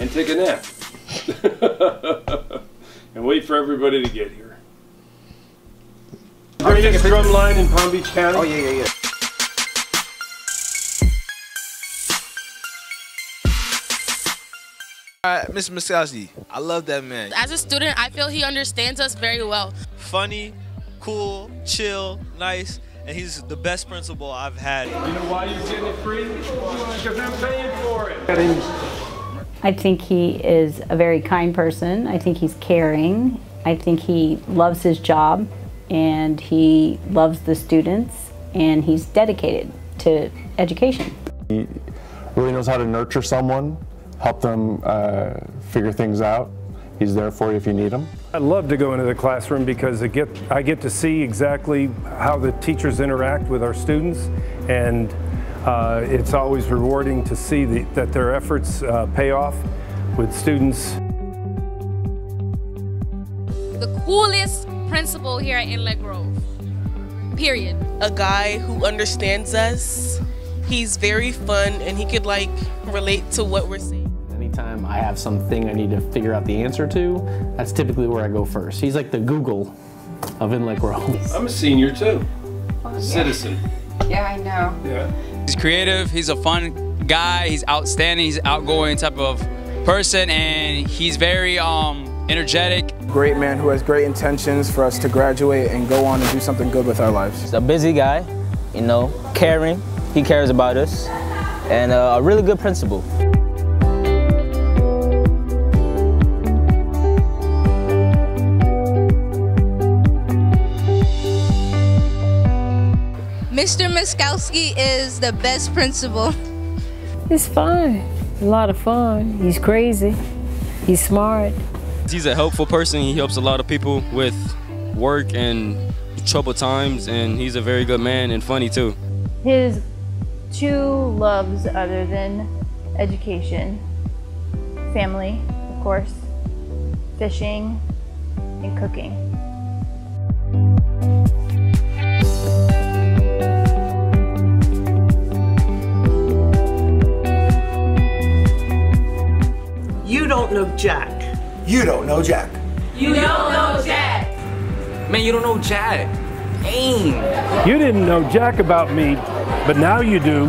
and take a nap. and wait for everybody to get here. Greatest drum line in Palm Beach County. Oh, yeah, yeah, yeah. Uh, Mr. Myszkowski, I love that man. As a student, I feel he understands us very well. Funny, cool, chill, nice, and he's the best principal I've had. You know why you're getting it free? Because I'm paying for it. I think he is a very kind person. I think he's caring. I think he loves his job and he loves the students and he's dedicated to education. He really knows how to nurture someone, help them uh, figure things out. He's there for you if you need him. I love to go into the classroom because I get, I get to see exactly how the teachers interact with our students and uh, it's always rewarding to see the, that their efforts uh, pay off with students. The coolest principal here at Inlet Grove, period. A guy who understands us. He's very fun and he could like relate to what we're saying. Anytime I have something I need to figure out the answer to, that's typically where I go first. He's like the Google of Inlet Grove. I'm a senior too. Citizen. Yeah, I know. Yeah. He's creative, he's a fun guy, he's outstanding, he's outgoing type of person, and he's very um, energetic. Great man who has great intentions for us to graduate and go on and do something good with our lives. He's a busy guy, you know, caring, he cares about us, and uh, a really good principal. Mr. Myszkowski is the best principal. It's fun. A lot of fun. He's crazy. He's smart. He's a helpful person. He helps a lot of people with work and troubled times, and he's a very good man and funny too. His two loves other than education, family, of course, fishing, and cooking. You don't know Jack. You don't know Jack. You don't know Jack. Man, you don't know Jack. Dang. You didn't know jack about me, but now you do.